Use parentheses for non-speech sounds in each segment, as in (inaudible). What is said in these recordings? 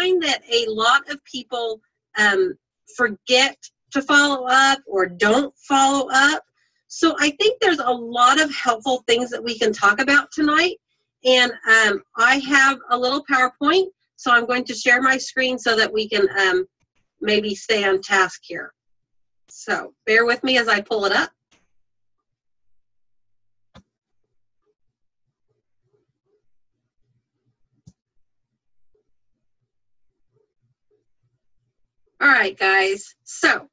find that a lot of people um, forget to follow up or don't follow up. So I think there's a lot of helpful things that we can talk about tonight. And um, I have a little PowerPoint, so I'm going to share my screen so that we can um, maybe stay on task here. So bear with me as I pull it up. All right, guys. So,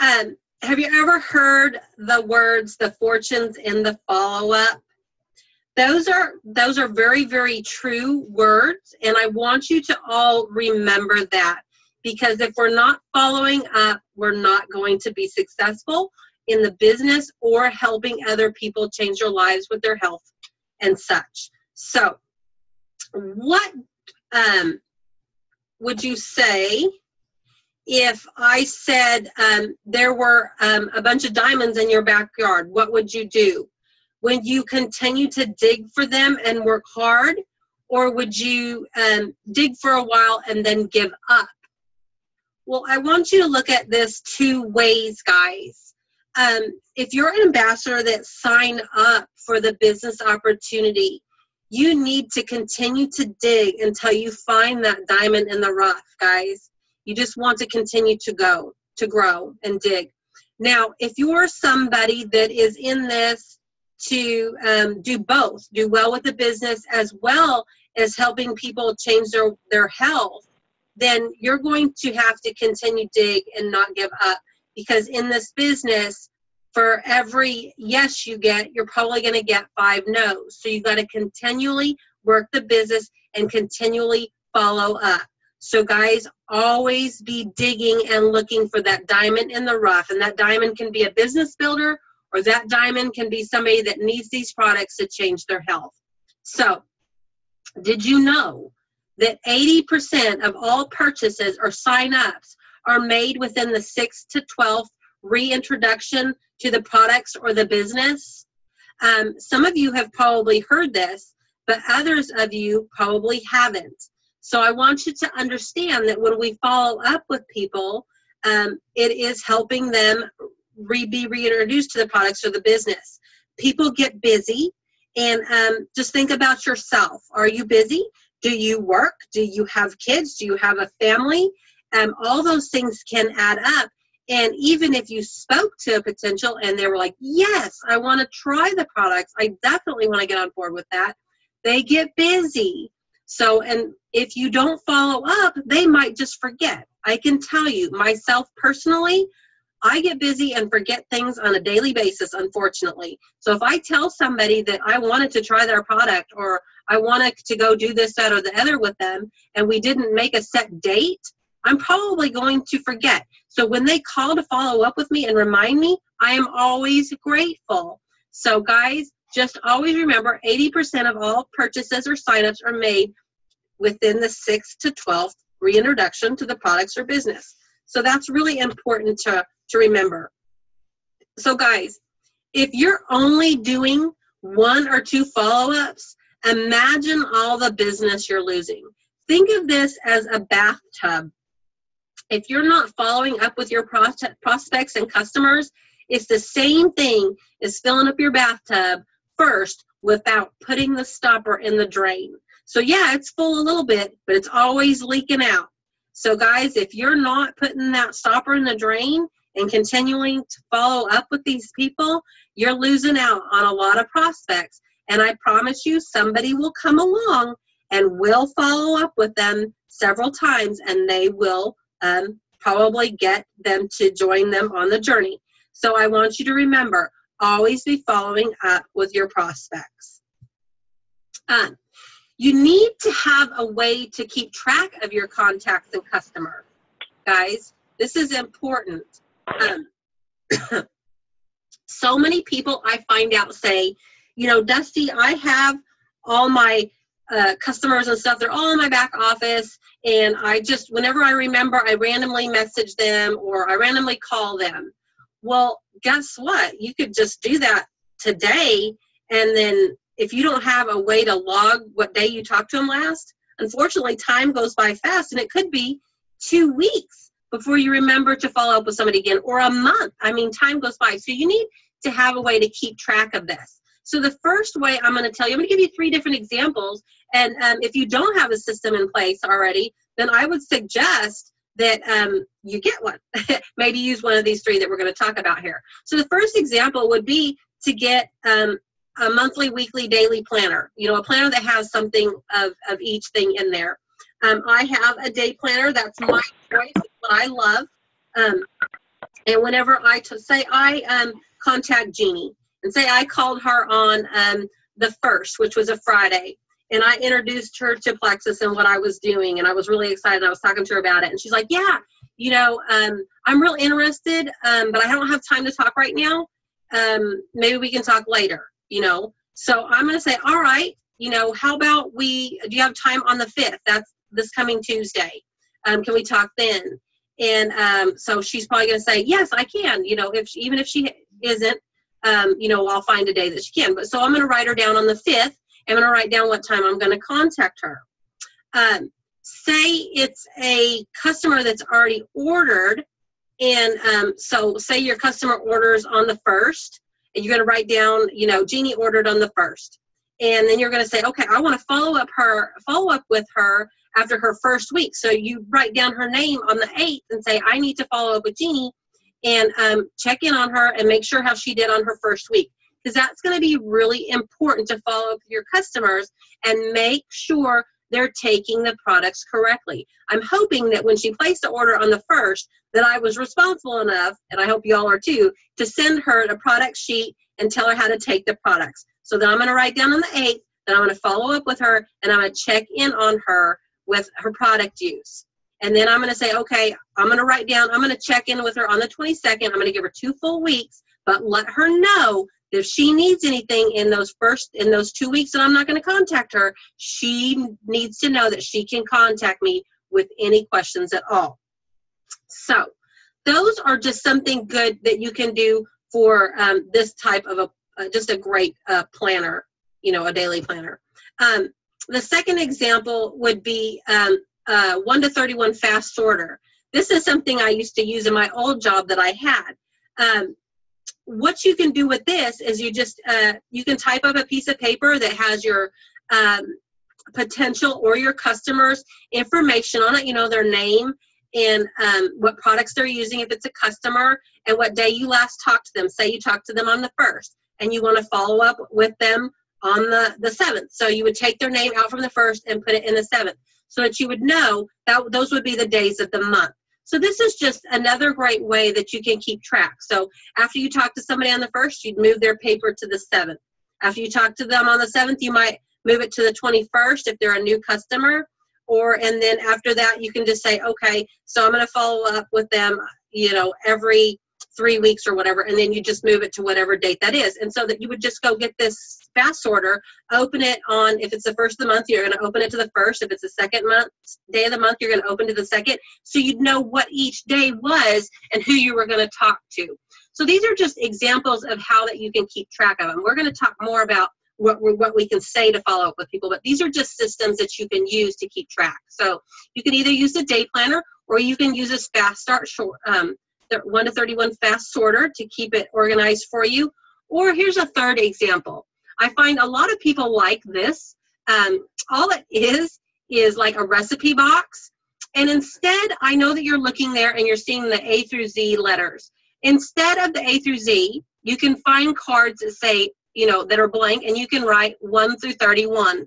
um, have you ever heard the words "the fortunes in the follow-up"? Those are those are very very true words, and I want you to all remember that because if we're not following up, we're not going to be successful in the business or helping other people change their lives with their health and such. So, what um, would you say if I said um, there were um, a bunch of diamonds in your backyard, what would you do? Would you continue to dig for them and work hard? Or would you um, dig for a while and then give up? Well, I want you to look at this two ways, guys. Um, if you're an ambassador that signed up for the business opportunity, you need to continue to dig until you find that diamond in the rough, guys you just want to continue to go, to grow and dig. Now, if you're somebody that is in this to um, do both, do well with the business as well as helping people change their, their health, then you're going to have to continue dig and not give up because in this business, for every yes you get, you're probably going to get five no's. So you've got to continually work the business and continually follow up. So, guys, always be digging and looking for that diamond in the rough. And that diamond can be a business builder, or that diamond can be somebody that needs these products to change their health. So, did you know that 80% of all purchases or sign ups are made within the 6th to 12th reintroduction to the products or the business? Um, some of you have probably heard this, but others of you probably haven't. So I want you to understand that when we follow up with people, um, it is helping them re- be reintroduced to the products or the business. People get busy, and um, just think about yourself. Are you busy? Do you work? Do you have kids? Do you have a family? Um, all those things can add up. And even if you spoke to a potential and they were like, yes, I want to try the products, I definitely want to get on board with that, they get busy. So, and if you don't follow up, they might just forget. I can tell you, myself personally, I get busy and forget things on a daily basis, unfortunately. So if I tell somebody that I wanted to try their product or I wanted to go do this, that, or the other with them, and we didn't make a set date, I'm probably going to forget. So when they call to follow up with me and remind me, I am always grateful. So, guys, just always remember 80% of all purchases or signups are made within the 6th to 12th reintroduction to the products or business. So that's really important to, to remember. So, guys, if you're only doing one or two follow ups, imagine all the business you're losing. Think of this as a bathtub. If you're not following up with your prospects and customers, it's the same thing as filling up your bathtub first without putting the stopper in the drain. So, yeah, it's full a little bit, but it's always leaking out. So, guys, if you're not putting that stopper in the drain and continuing to follow up with these people, you're losing out on a lot of prospects. And I promise you, somebody will come along and will follow up with them several times, and they will um, probably get them to join them on the journey. So I want you to remember always be following up with your prospects. Um, you need to have a way to keep track of your contacts and customers, guys. This is important. Um, (coughs) so many people I find out say, you know, Dusty, I have all my uh, customers and stuff, they're all in my back office. And I just, whenever I remember, I randomly message them or I randomly call them. Well, guess what? You could just do that today. And then if you don't have a way to log what day you talked to them last, unfortunately, time goes by fast and it could be two weeks before you remember to follow up with somebody again or a month. I mean, time goes by. So you need to have a way to keep track of this. So the first way I'm going to tell you, I'm going to give you three different examples. And um, if you don't have a system in place already, then I would suggest that um, you get one. (laughs) Maybe use one of these three that we're going to talk about here. So the first example would be to get um, a monthly, weekly, daily planner. You know, a planner that has something of, of each thing in there. Um, I have a day planner. That's my choice. What I love. Um, and whenever I t- say I um, contact Jeannie and say I called her on um, the first, which was a Friday, and I introduced her to Plexus and what I was doing, and I was really excited. I was talking to her about it, and she's like, "Yeah, you know, um, I'm real interested, um, but I don't have time to talk right now. Um, maybe we can talk later." You know, so I'm to say, "All right, you know, how about we? Do you have time on the fifth? That's this coming Tuesday. Um, can we talk then?" And um, so she's probably to say, "Yes, I can." You know, if she, even if she isn't, um, you know, I'll find a day that she can. But so I'm to write her down on the fifth I'm going to write down what time I'm going to contact her. Um, say it's a customer that's already ordered, and um, so say your customer orders on the first, and you're going to write down, you know, Jeannie ordered on the first, and then you're going to say, okay, I want to follow up her, follow up with her after her first week. So you write down her name on the eighth and say, I need to follow up with Jeannie and um, check in on her and make sure how she did on her first week because that's going to be really important to follow up with your customers and make sure they're taking the products correctly. I'm hoping that when she placed the order on the first, that I was responsible enough, and I hope y'all are too, to send her a product sheet and tell her how to take the products. So then I'm going to write down on the 8th, then I'm going to follow up with her, and I'm going to check in on her with her product use. And then I'm going to say, okay, I'm going to write down, I'm going to check in with her on the 22nd. I'm going to give her two full weeks, but let her know if she needs anything in those first in those two weeks and i'm not going to contact her she needs to know that she can contact me with any questions at all. So those are just something good that you can do for um, this type of a uh, just a great uh, planner you know a daily planner. Um, the second example would be um, uh, 1 to 31 fast sorter this is something i used to use in my old job that i had. Um, what you can do with this is you just uh, you can type up a piece of paper that has your um, potential or your customers information on it you know their name and um, what products they're using if it's a customer and what day you last talked to them. Say you talked to them on the first and you want to follow up with them on the the seventh. So you would take their name out from the first and put it in the seventh. So that you would know that those would be the days of the month so this is just another great way that you can keep track. So after you talk to somebody on the first, you'd move their paper to the seventh. After you talk to them on the seventh, you might move it to the 21st if they're a new customer. Or, and then after that, you can just say, okay, so I'm going to follow up with them, you know, every three weeks or whatever, and then you just move it to whatever date that is. And so that you would just go get this fast order, open it on, if it's the first of the month, you're going to open it to the first. If it's the second month, day of the month, you're going to open to the second. So you'd know what each day was and who you were going to talk to. So these are just examples of how that you can keep track of them. We're going to talk more about what, we what we can say to follow up with people, but these are just systems that you can use to keep track. So you can either use a day planner or you can use a fast start short, um, 1 to 31 fast sorter to keep it organized for you. Or here's a third example. I find a lot of people like this. Um, all it is is like a recipe box. And instead, I know that you're looking there and you're seeing the A through Z letters. Instead of the A through Z, you can find cards that say, you know, that are blank and you can write 1 through 31.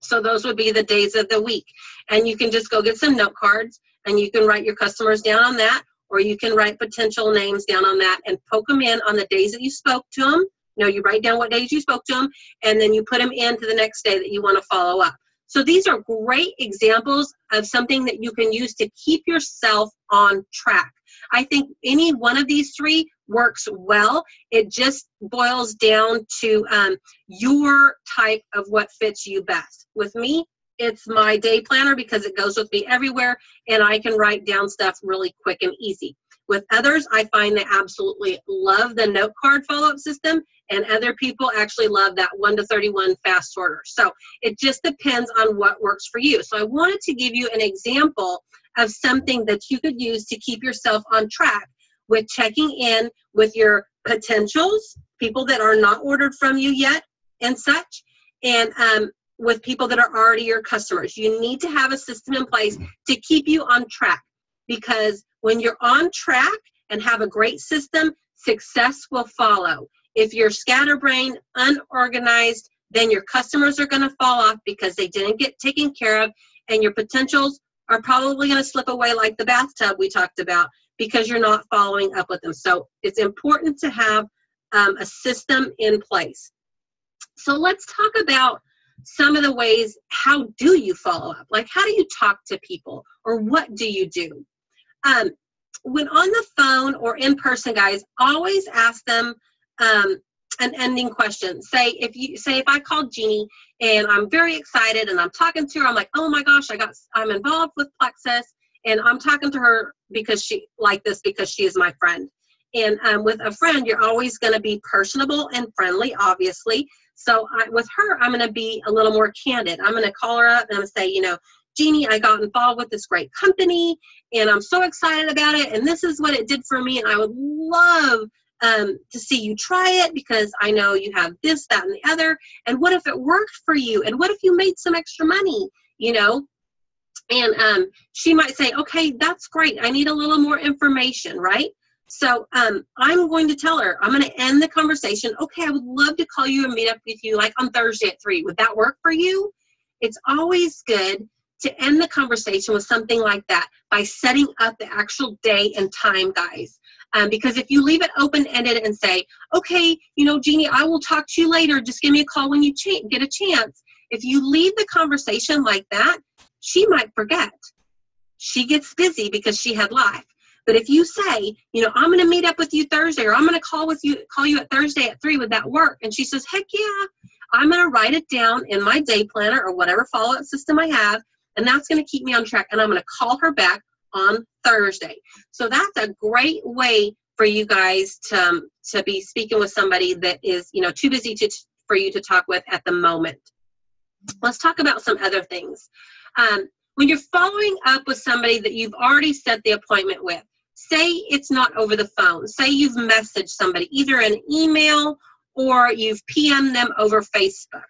So those would be the days of the week. And you can just go get some note cards and you can write your customers down on that or you can write potential names down on that and poke them in on the days that you spoke to them. You know, you write down what days you spoke to them, and then you put them into the next day that you want to follow up. So these are great examples of something that you can use to keep yourself on track. I think any one of these three works well. It just boils down to um, your type of what fits you best. With me, it's my day planner because it goes with me everywhere and I can write down stuff really quick and easy. With others, I find they absolutely love the note card follow up system, and other people actually love that 1 to 31 fast sorter. So it just depends on what works for you. So I wanted to give you an example of something that you could use to keep yourself on track with checking in with your potentials, people that are not ordered from you yet, and such, and um, with people that are already your customers. You need to have a system in place to keep you on track because when you're on track and have a great system, success will follow. If you're scatterbrained, unorganized, then your customers are going to fall off because they didn't get taken care of, and your potentials are probably going to slip away like the bathtub we talked about because you're not following up with them. So it's important to have um, a system in place. So let's talk about some of the ways how do you follow up? Like how do you talk to people or what do you do? Um, when on the phone or in person, guys, always ask them um, an ending question. Say if you say if I called Jeannie and I'm very excited and I'm talking to her, I'm like, oh my gosh, I got I'm involved with Plexus and I'm talking to her because she like this because she is my friend. And um, with a friend, you're always going to be personable and friendly, obviously. So I, with her, I'm going to be a little more candid. I'm going to call her up and I'm going to say, you know, Jeannie, I got involved with this great company and I'm so excited about it. And this is what it did for me. And I would love um, to see you try it because I know you have this, that, and the other. And what if it worked for you? And what if you made some extra money? You know, and um, she might say, okay, that's great. I need a little more information, right? So um, I'm going to tell her, I'm going to end the conversation. Okay, I would love to call you and meet up with you like on Thursday at 3. Would that work for you? It's always good to end the conversation with something like that by setting up the actual day and time, guys. Um, because if you leave it open ended and say, okay, you know, Jeannie, I will talk to you later. Just give me a call when you get a chance. If you leave the conversation like that, she might forget. She gets busy because she had life. But if you say, you know, I'm going to meet up with you Thursday, or I'm going to call with you, call you at Thursday at three, would that work? And she says, heck yeah, I'm going to write it down in my day planner or whatever follow-up system I have, and that's going to keep me on track. And I'm going to call her back on Thursday. So that's a great way for you guys to um, to be speaking with somebody that is, you know, too busy to for you to talk with at the moment. Let's talk about some other things. Um, when you're following up with somebody that you've already set the appointment with, say it's not over the phone, say you've messaged somebody, either an email or you've PM'd them over Facebook.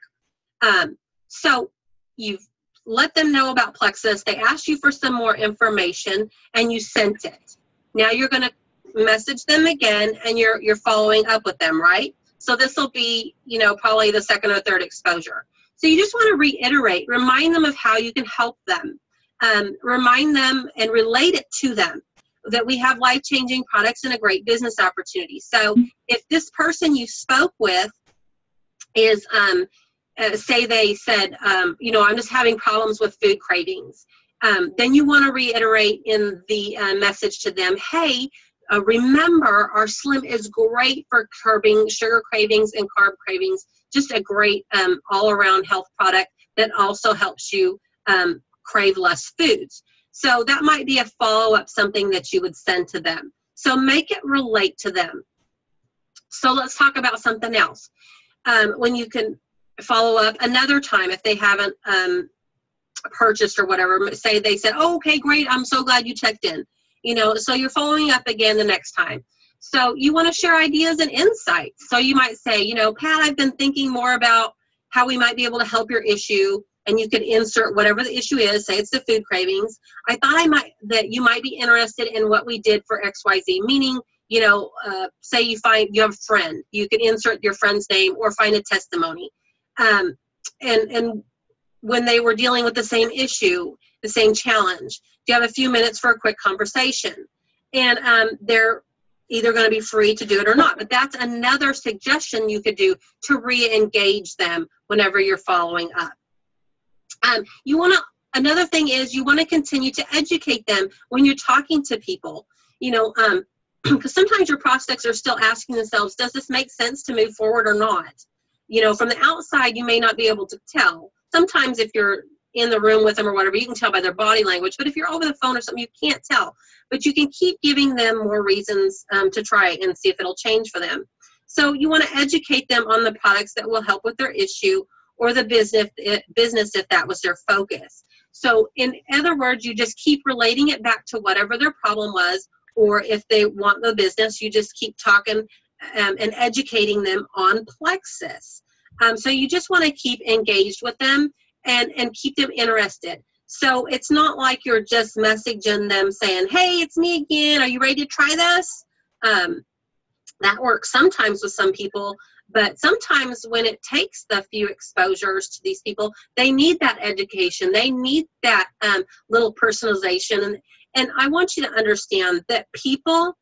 Um, so you've let them know about Plexus, they asked you for some more information, and you sent it. Now you're going to message them again and you're you're following up with them, right? So this will be, you know, probably the second or third exposure. So you just want to reiterate, remind them of how you can help them. Um, remind them and relate it to them that we have life changing products and a great business opportunity. So if this person you spoke with is, um, uh, say they said, um, you know, I'm just having problems with food cravings, um, then you want to reiterate in the uh, message to them, hey, uh, remember our Slim is great for curbing sugar cravings and carb cravings just a great um, all around health product that also helps you um, crave less foods. So that might be a follow up, something that you would send to them. So make it relate to them. So let's talk about something else. Um, when you can follow up another time if they haven't um, purchased or whatever, say they said, oh, okay, great, I'm so glad you checked in. You know, so you're following up again the next time. So you want to share ideas and insights. So you might say, you know, Pat, I've been thinking more about how we might be able to help your issue and you could insert whatever the issue is say it's the food cravings i thought i might that you might be interested in what we did for xyz meaning you know uh, say you find you have a friend you could insert your friend's name or find a testimony um, and and when they were dealing with the same issue the same challenge do you have a few minutes for a quick conversation and um, they're either going to be free to do it or not. But that's another suggestion you could do to re engage them whenever you're following up. Um, you want to, another thing is you want to continue to educate them when you're talking to people. You know, um, (clears throat) because sometimes your prospects are still asking themselves, does this make sense to move forward or not? You know, from the outside, you may not be able to tell. Sometimes if you're in the room with them or whatever, you can tell by their body language. But if you're over the phone or something, you can't tell. But you can keep giving them more reasons um, to try and see if it'll change for them. So you want to educate them on the products that will help with their issue or the business eh, business if that was their focus. So in other words, you just keep relating it back to whatever their problem was, or if they want the business, you just keep talking um, and educating them on Plexus. Um, so you just want to keep engaged with them and, and keep them interested. So it's not like you're just messaging them saying, hey, it's me again. Are you ready to try this? Um, that works sometimes with some people, but sometimes when it takes the few exposures to these people, they need that education. They need that um, little personalization. And, and I want you to understand that people,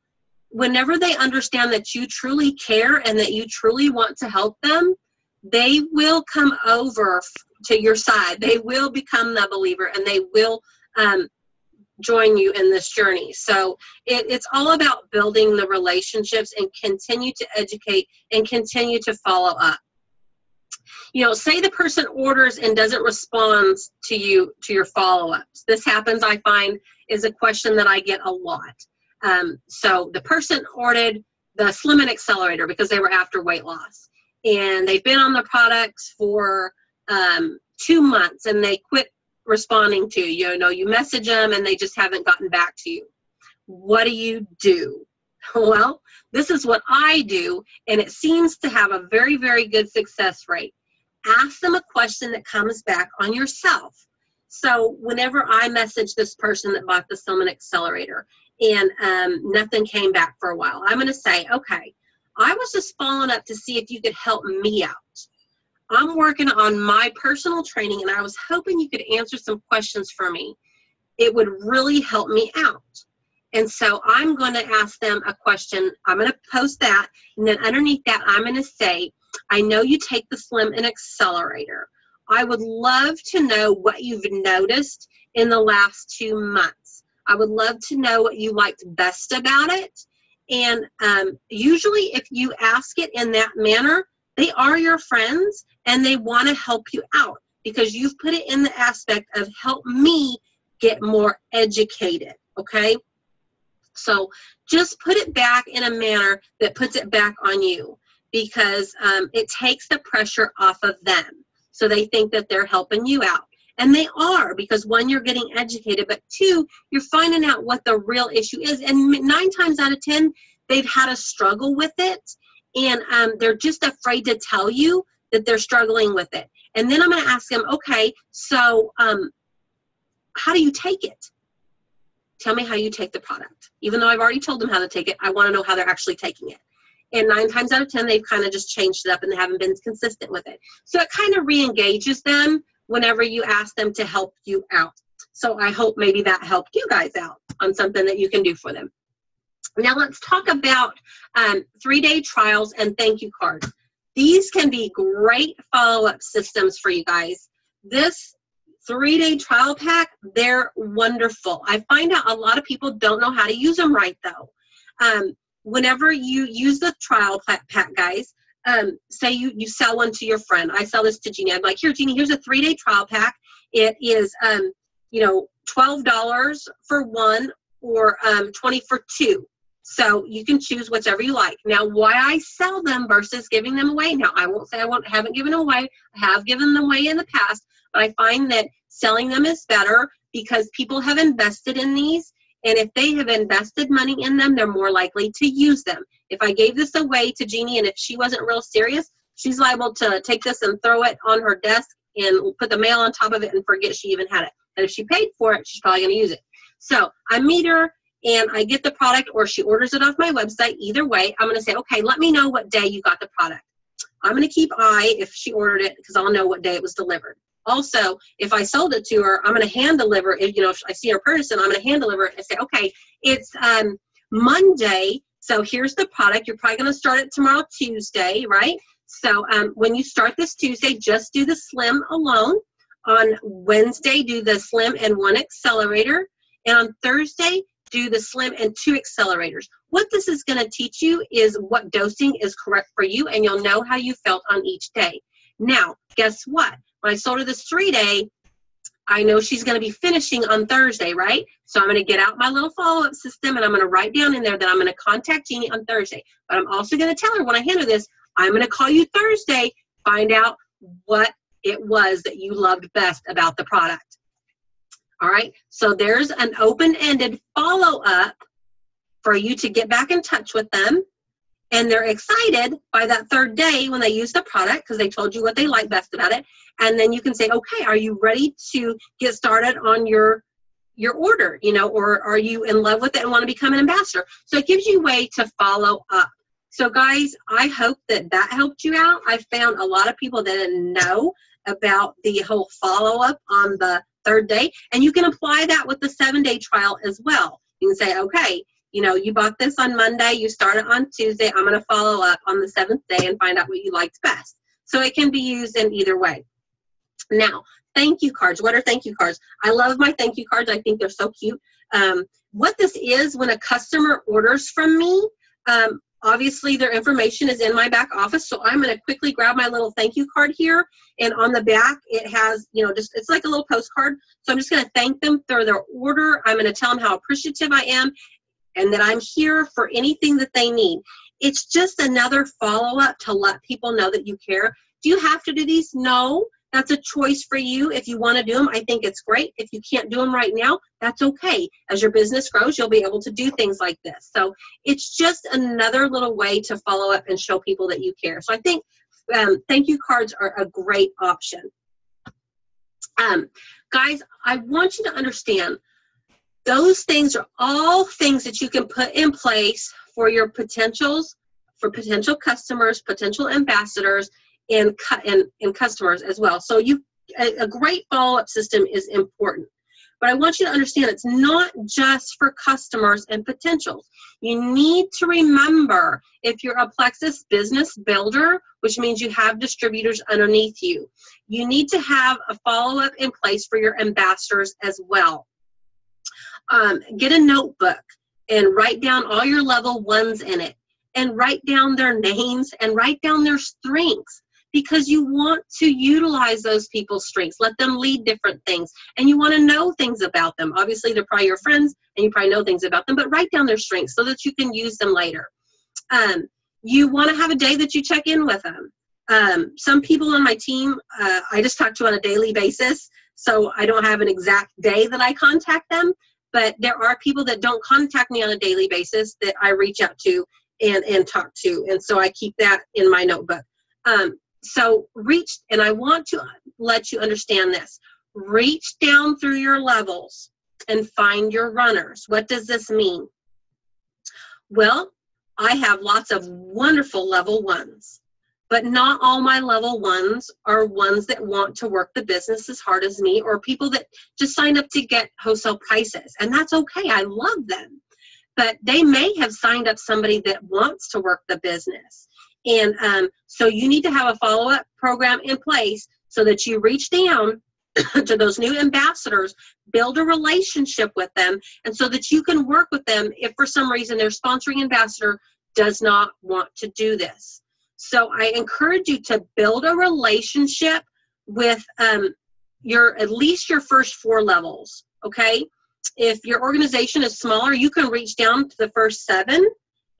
whenever they understand that you truly care and that you truly want to help them, they will come over to your side. They will become the believer and they will um, join you in this journey. So it, it's all about building the relationships and continue to educate and continue to follow up. You know, say the person orders and doesn't respond to you to your follow-ups. This happens, I find, is a question that I get a lot. Um, so the person ordered the Slim and Accelerator because they were after weight loss, and they've been on the products for um, two months, and they quit responding to. You know, you message them and they just haven't gotten back to you. What do you do? (laughs) Well, this is what I do, and it seems to have a very, very good success rate. Ask them a question that comes back on yourself. So, whenever I message this person that bought the Slim and Accelerator and um, nothing came back for a while, I'm going to say, okay, I was just following up to see if you could help me out. I'm working on my personal training and I was hoping you could answer some questions for me. It would really help me out. And so I'm going to ask them a question. I'm going to post that. And then underneath that, I'm going to say, I know you take the Slim and Accelerator. I would love to know what you've noticed in the last two months. I would love to know what you liked best about it. And um, usually, if you ask it in that manner, they are your friends and they want to help you out because you've put it in the aspect of help me get more educated, okay? So just put it back in a manner that puts it back on you because um, it takes the pressure off of them. So they think that they're helping you out. And they are because one, you're getting educated, but two, you're finding out what the real issue is. And nine times out of 10, they've had a struggle with it and um, they're just afraid to tell you that they're struggling with it. And then I'm going to ask them, okay, so um, how do you take it? Tell me how you take the product. Even though I've already told them how to take it, I want to know how they're actually taking it. And nine times out of 10, they've kind of just changed it up and they haven't been consistent with it. So it kind of re engages them whenever you ask them to help you out. So I hope maybe that helped you guys out on something that you can do for them. Now let's talk about um, three-day trials and thank you cards. These can be great follow-up systems for you guys. This three-day trial pack, they're wonderful. I find out a lot of people don't know how to use them right though. Um, whenever you use the trial pack, guys, um, say you, you sell one to your friend. I sell this to Jeannie. I'm like, here, Jeannie, here's a three-day trial pack. It is, um, you know, $12 for one or um, 20 for two. So you can choose whichever you like. Now, why I sell them versus giving them away. Now, I won't say I won't haven't given them away. I have given them away in the past, but I find that selling them is better because people have invested in these. And if they have invested money in them, they're more likely to use them. If I gave this away to Jeannie and if she wasn't real serious, she's liable to take this and throw it on her desk and put the mail on top of it and forget she even had it. And if she paid for it, she's probably going to use it. So I meet her and I get the product or she orders it off my website, either way, I'm going to say, okay, let me know what day you got the product. I'm going to keep I if she ordered it because I'll know what day it was delivered. Also, if I sold it to her, I'm going to hand deliver. If you know, if I see her person, I'm going to hand deliver it and say, okay, it's um, Monday, so here's the product. You're probably going to start it tomorrow, Tuesday, right? So um, when you start this Tuesday, just do the slim alone. On Wednesday, do the slim and one accelerator. And on Thursday, do the slim and two accelerators. What this is going to teach you is what dosing is correct for you, and you'll know how you felt on each day. Now, guess what? When I sold her this three day, I know she's going to be finishing on Thursday, right? So I'm going to get out my little follow up system and I'm going to write down in there that I'm going to contact Jeannie on Thursday. But I'm also going to tell her when I hand her this, I'm going to call you Thursday, find out what it was that you loved best about the product. All right, so there's an open ended follow up for you to get back in touch with them. And they're excited by that third day when they use the product because they told you what they like best about it. And then you can say, okay, are you ready to get started on your your order? You know or are you in love with it and want to become an ambassador? So it gives you a way to follow up. So guys i hope that that helped you out. I found a lot of people that didn't know about the whole follow up on the third day. And you can apply that with the seven day trial as well. You can say, okay, you know, you bought this on Monday, you started on Tuesday, I'm going to follow up on the seventh day and find out what you liked best. So it can be used in either way. Now, thank you cards. What are thank you cards? I love my thank you cards. I think they're so cute. Um, what this is when a customer orders from me, um, Obviously, their information is in my back office, so I'm going to quickly grab my little thank you card here. And on the back, it has, you know, just it's like a little postcard. So I'm just going to thank them for their order. I'm going to tell them how appreciative I am and that I'm here for anything that they need. It's just another follow up to let people know that you care. Do you have to do these? No. That's a choice for you. If you want to do them, I think it's great. If you can't do them right now, that's okay. As your business grows, you'll be able to do things like this. So it's just another little way to follow up and show people that you care. So I think um, thank you cards are a great option. Um, guys, I want you to understand those things are all things that you can put in place for your potentials, for potential customers, potential ambassadors, and, customers as well. So you a, a great follow-up system is important. But I want you to understand it's not just for customers and potentials. You need to remember if you're a Plexus business builder, which means you have distributors underneath you, you need to have a follow up in place for your ambassadors as well. Um, get a notebook and write down all your level ones in it and write down their names and write down their strengths because you want to utilize those people's strengths. Let them lead different things. And you want to know things about them. Obviously, they're probably your friends and you probably know things about them, but write down their strengths so that you can use them later. Um, you want to have a day that you check in with them. Um, some people on my team, uh, I just talk to on a daily basis, so I don't have an exact day that I contact them. But there are people that don't contact me on a daily basis that I reach out to and, and talk to. And so I keep that in my notebook. Um, so reach, and I want to let you understand this. Reach down through your levels and find your runners. What does this mean? Well, I have lots of wonderful level ones, but not all my level ones are ones that want to work the business as hard as me or people that just sign up to get wholesale prices. And that's okay. I love them. But they may have signed up somebody that wants to work the business. And um, so you need to have a follow up program in place so that you reach down (coughs) to those new ambassadors, build a relationship with them, and so that you can work with them if for some reason their sponsoring ambassador does not want to do this. So I encourage you to build a relationship with um, your at least your first four levels. Okay, if your organization is smaller, you can reach down to the first seven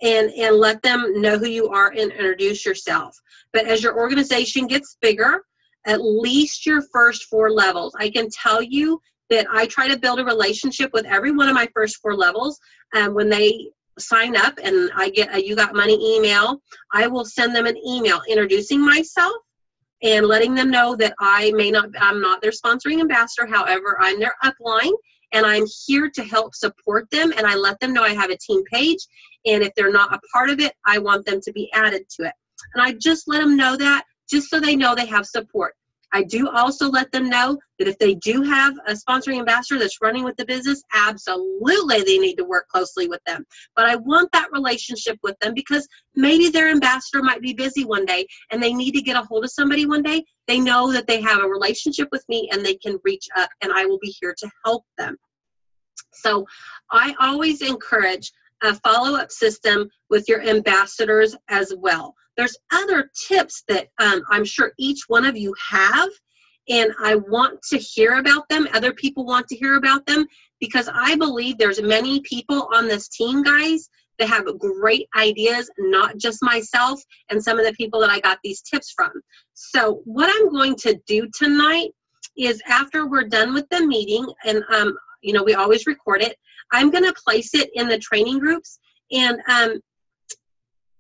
and and let them know who you are and introduce yourself. But as your organization gets bigger at least your first four levels. I can tell you that i try to build a relationship with every one of my first four levels um, when they sign up and i get a you got money email i will send them an email introducing myself and letting them know that i may not i'm not their sponsoring ambassador. However i'm their upline and I'm here to help support them. And I let them know I have a team page. And if they're not a part of it, I want them to be added to it. And I just let them know that just so they know they have support. I do also let them know that if they do have a sponsoring ambassador that's running with the business, absolutely they need to work closely with them. But I want that relationship with them because maybe their ambassador might be busy one day and they need to get a hold of somebody one day. They know that they have a relationship with me and they can reach up and I will be here to help them. So I always encourage a follow up system with your ambassadors as well. There's other tips that um, I'm sure each one of you have. and I want to hear about them. Other people want to hear about them because I believe there's many people on this team, guys, that have great ideas, not just myself and some of the people that I got these tips from. So what I'm going to do tonight is after we're done with the meeting, and um, you know we always record it, I'm going to place it in the training groups. And um,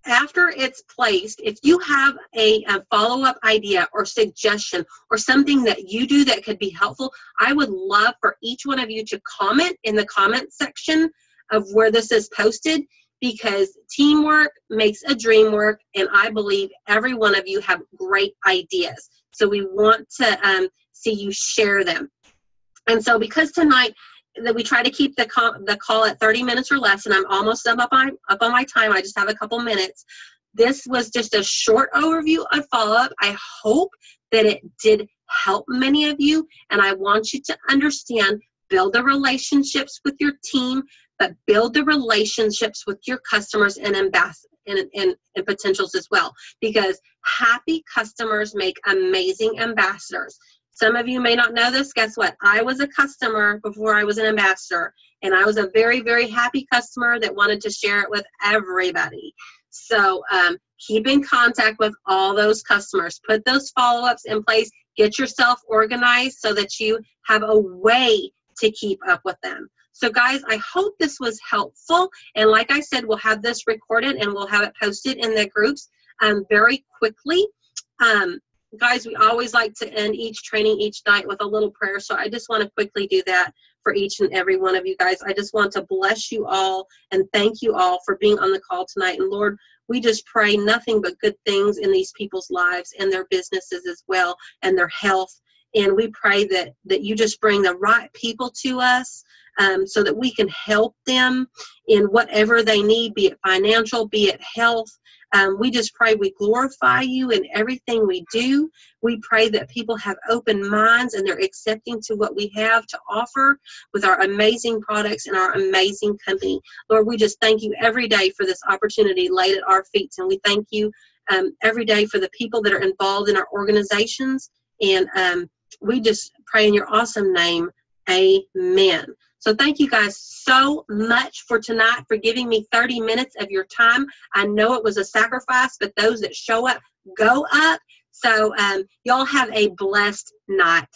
after it's placed, if you have a, a follow up idea or suggestion or something that you do that could be helpful, I would love for each one of you to comment in the comment section of where this is posted because teamwork makes a dream work, and I believe every one of you have great ideas. So we want to um, see you share them. And so, because tonight that we try to keep the call, the call at 30 minutes or less, and I'm almost up on up on my time. I just have a couple minutes. This was just a short overview of follow up. I hope that it did help many of you, and I want you to understand build the relationships with your team, but build the relationships with your customers and ambassadors. And, and, and potentials as well because happy customers make amazing ambassadors some of you may not know this. Guess what? I was a customer before I was an ambassador, and I was a very, very happy customer that wanted to share it with everybody. So um, keep in contact with all those customers. Put those follow ups in place. Get yourself organized so that you have a way to keep up with them. So, guys, I hope this was helpful. And like I said, we'll have this recorded and we'll have it posted in the groups um, very quickly. Um, guys, we always like to end each training each night with a little prayer. So I just want to quickly do that for each and every one of you guys. I just want to bless you all and thank you all for being on the call tonight. And Lord, we just pray nothing but good things in these people's lives and their businesses as well and their health. And we pray that that you just bring the right people to us um, so that we can help them in whatever they need, be it financial, be it health, um, we just pray we glorify you in everything we do. We pray that people have open minds and they're accepting to what we have to offer with our amazing products and our amazing company. Lord, we just thank you every day for this opportunity laid at our feet. And we thank you um, every day for the people that are involved in our organizations. And um, we just pray in your awesome name. Amen. So thank you guys so much for tonight for giving me 30 minutes of your time. I know it was a sacrifice, but those that show up go up. So um, y'all have a blessed night.